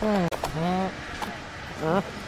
嗯。嗯。嗯。